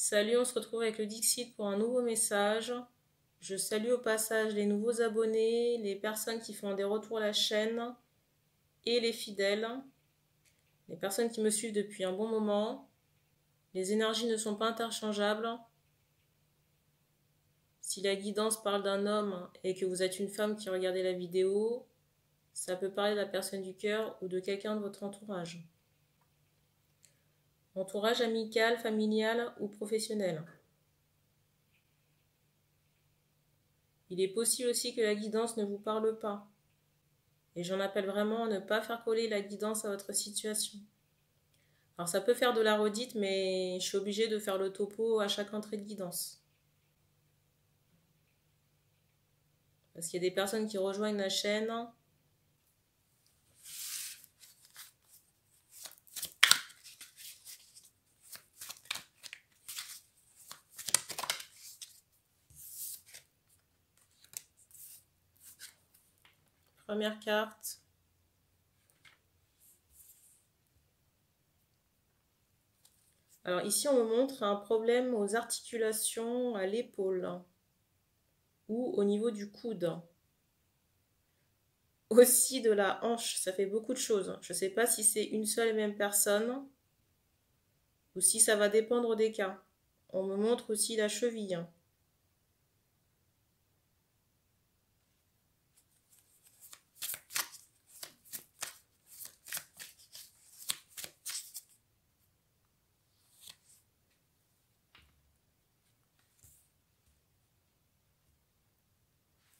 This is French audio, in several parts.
Salut, on se retrouve avec le Dixit pour un nouveau message. Je salue au passage les nouveaux abonnés, les personnes qui font des retours à la chaîne et les fidèles, les personnes qui me suivent depuis un bon moment. Les énergies ne sont pas interchangeables. Si la guidance parle d'un homme et que vous êtes une femme qui regardez la vidéo, ça peut parler de la personne du cœur ou de quelqu'un de votre entourage. Entourage amical, familial ou professionnel. Il est possible aussi que la guidance ne vous parle pas. Et j'en appelle vraiment à ne pas faire coller la guidance à votre situation. Alors ça peut faire de la redite, mais je suis obligée de faire le topo à chaque entrée de guidance. Parce qu'il y a des personnes qui rejoignent la chaîne Première carte. Alors ici, on me montre un problème aux articulations à l'épaule ou au niveau du coude. Aussi de la hanche, ça fait beaucoup de choses. Je ne sais pas si c'est une seule et même personne ou si ça va dépendre des cas. On me montre aussi la cheville.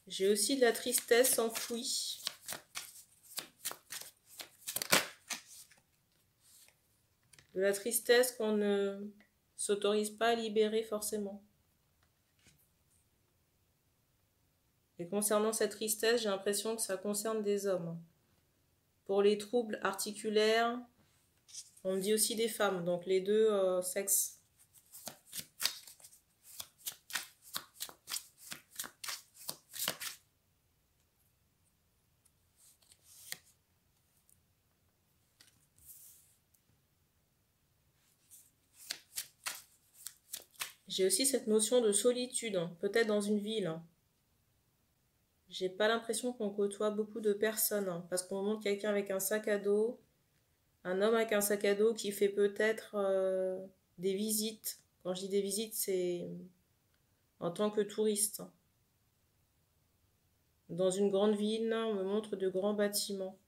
J'ai aussi de la tristesse enfouie. De la tristesse qu'on ne s'autorise pas à libérer forcément. Et concernant cette tristesse, j'ai l'impression que ça concerne des hommes. Pour les troubles articulaires, on me dit aussi des femmes, donc les deux euh, sexes J'ai aussi cette notion de solitude, hein, peut-être dans une ville. J'ai pas l'impression qu'on côtoie beaucoup de personnes, hein, parce qu'on montre quelqu'un avec un sac à dos, un homme avec un sac à dos qui fait peut-être euh, des visites. Quand je dis des visites, c'est en tant que touriste. Dans une grande ville, on me montre de grands bâtiments.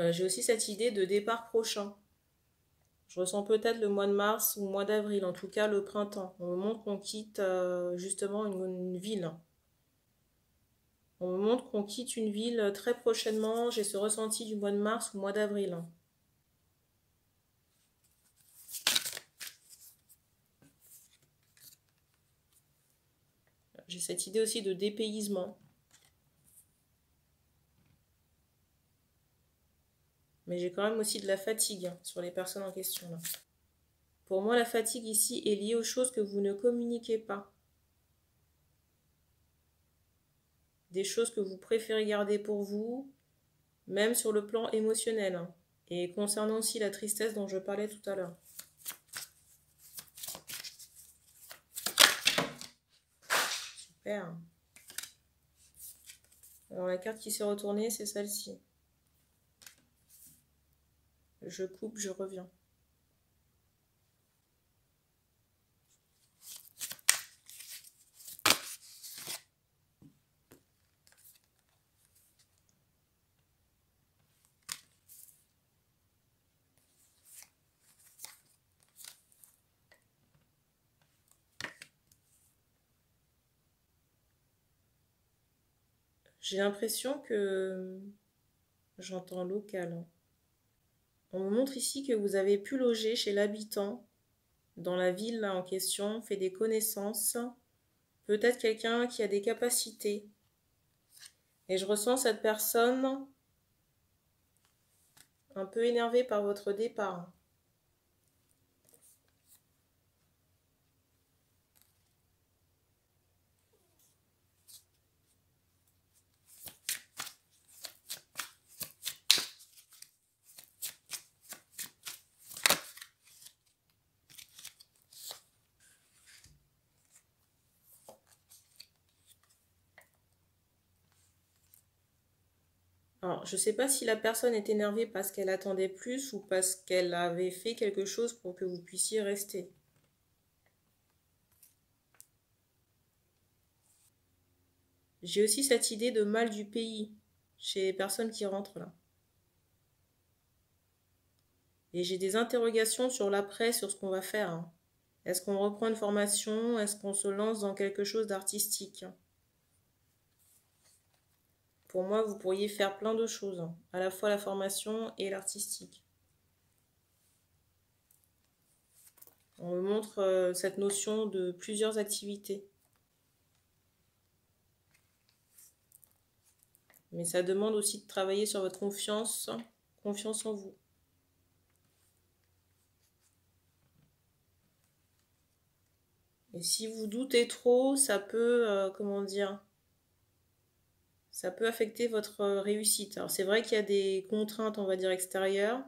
Euh, j'ai aussi cette idée de départ prochain. Je ressens peut-être le mois de mars ou le mois d'avril, en tout cas le printemps. On me montre qu'on quitte euh, justement une, ville. On me montre qu'on quitte une ville très prochainement. J'ai ce ressenti du mois de mars ou mois d'avril. J'ai cette idée aussi de dépaysement. Mais j'ai quand même aussi de la fatigue hein, sur les personnes en question. Là. Pour moi, la fatigue ici est liée aux choses que vous ne communiquez pas. Des choses que vous préférez garder pour vous, même sur le plan émotionnel. Hein. Et concernant aussi la tristesse dont je parlais tout à l'heure. Super. Alors la carte qui s'est retournée, c'est celle-ci je coupe, je reviens. J'ai l'impression que j'entends local. On me montre ici que vous avez pu loger chez l'habitant dans la ville en question, fait des connaissances, peut-être quelqu'un qui a des capacités. Et je ressens cette personne un peu énervée par votre départ. Je ne sais pas si la personne est énervée parce qu'elle attendait plus ou parce qu'elle avait fait quelque chose pour que vous puissiez rester. J'ai aussi cette idée de mal du pays chez les personnes qui rentrent là. Et j'ai des interrogations sur l'après, sur ce qu'on va faire. Hein. Est-ce qu'on reprend une formation? Est-ce qu'on se lance dans quelque chose d'artistique? Pour moi, vous pourriez faire plein de choses, à la fois la formation et l'artistique. On me montre euh, cette notion de plusieurs activités. Mais ça demande aussi de travailler sur votre confiance, confiance en vous. Et si vous doutez trop, ça peut, euh, comment dire, ça peut affecter votre réussite. Alors c'est vrai qu'il y a des contraintes, on va dire, extérieures,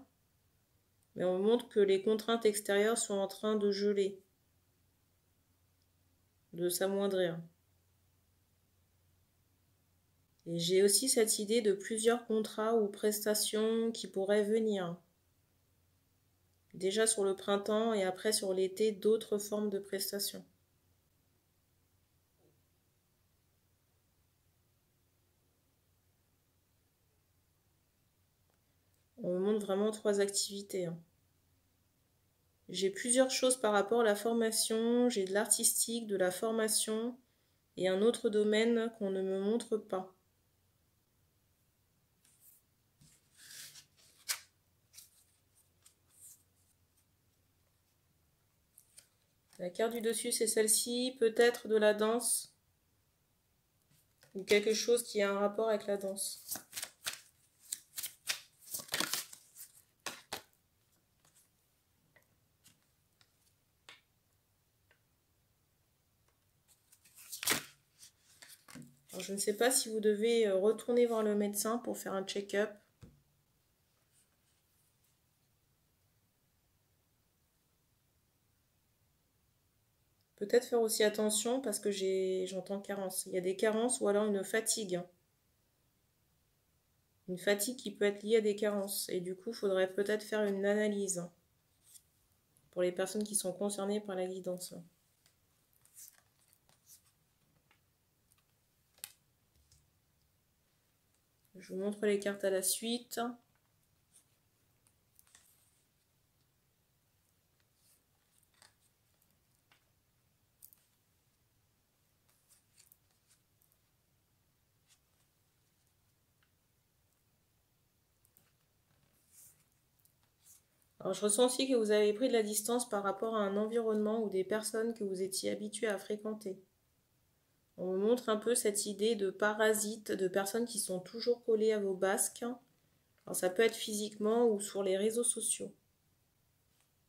mais on montre que les contraintes extérieures sont en train de geler, de s'amoindrir. Et j'ai aussi cette idée de plusieurs contrats ou prestations qui pourraient venir. Déjà sur le printemps et après sur l'été, d'autres formes de prestations. On montre vraiment trois activités. Hein. J'ai plusieurs choses par rapport à la formation. J'ai de l'artistique, de la formation et un autre domaine qu'on ne me montre pas. La carte du dessus, c'est celle-ci. Peut-être de la danse. Ou quelque chose qui a un rapport avec la danse. Je ne sais pas si vous devez euh, retourner voir le médecin pour faire un check-up. Peut-être faire aussi attention parce que j'entends carence. Il y a des carences ou alors une fatigue. Une fatigue qui peut être liée à des carences. Et du coup, il faudrait peut-être faire une analyse pour les personnes qui sont concernées par la guidance. Je vous montre les cartes à la suite. Alors, je ressens aussi que vous avez pris de la distance par rapport à un environnement ou des personnes que vous étiez habitué à fréquenter. On montre un peu cette idée de parasites, de personnes qui sont toujours collées à vos basques. Alors ça peut être physiquement ou sur les réseaux sociaux.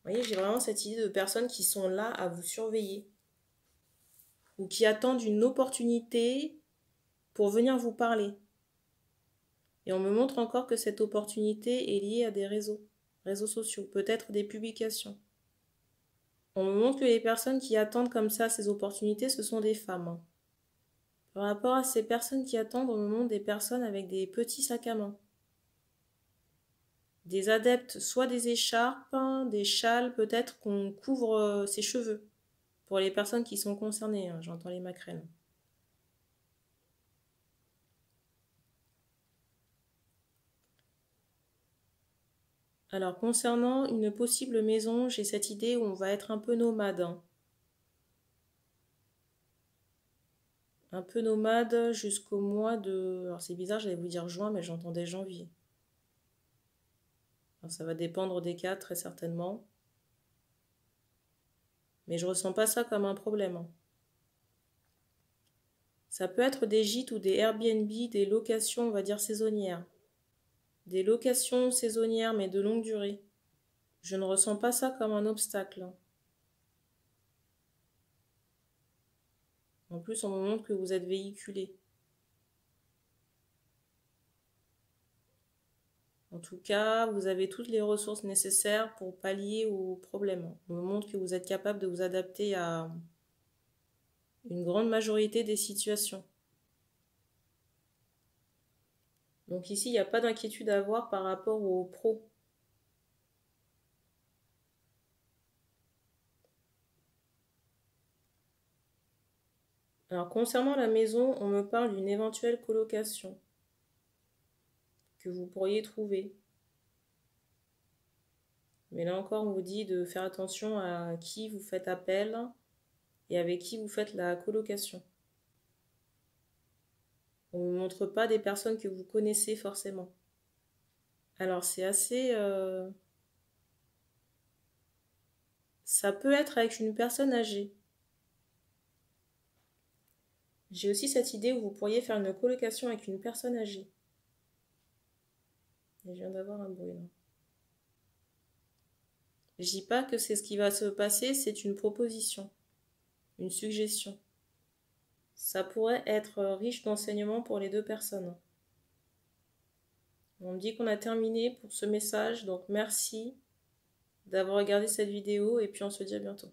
Vous voyez, j'ai vraiment cette idée de personnes qui sont là à vous surveiller ou qui attendent une opportunité pour venir vous parler. Et on me montre encore que cette opportunité est liée à des réseaux, réseaux sociaux, peut-être des publications. On me montre que les personnes qui attendent comme ça ces opportunités, ce sont des femmes. Par rapport à ces personnes qui attendent, on me des personnes avec des petits sacs à main. Des adeptes, soit des écharpes, des châles, peut-être qu'on couvre euh, ses cheveux. Pour les personnes qui sont concernées, hein, j'entends les macrènes. Alors concernant une possible maison, j'ai cette idée où on va être un peu nomade. Hein. Un peu nomade jusqu'au mois de... Alors c'est bizarre, j'allais vous dire juin, mais j'entendais janvier. Alors ça va dépendre des cas, très certainement. Mais je ressens pas ça comme un problème. Hein. Ça peut être des gîtes ou des Airbnb, des locations, on va dire saisonnières. Des locations saisonnières, mais de longue durée. Je ne ressens pas ça comme un obstacle. En plus, on me montre que vous êtes véhiculé. En tout cas, vous avez toutes les ressources nécessaires pour pallier aux problèmes. On me montre que vous êtes capable de vous adapter à une grande majorité des situations. Donc ici, il n'y a pas d'inquiétude à avoir par rapport aux pros. Alors concernant la maison, on me parle d'une éventuelle colocation que vous pourriez trouver. Mais là encore, on vous dit de faire attention à qui vous faites appel et avec qui vous faites la colocation. On ne montre pas des personnes que vous connaissez forcément. Alors c'est assez... Euh, ça peut être avec une personne âgée. J'ai aussi cette idée où vous pourriez faire une colocation avec une personne âgée. je viens d'avoir un bruit là. Je dis pas que c'est ce qui va se passer, c'est une proposition, une suggestion. Ça pourrait être riche d'enseignements pour les deux personnes. On me dit qu'on a terminé pour ce message, donc merci d'avoir regardé cette vidéo et puis on se dit à bientôt.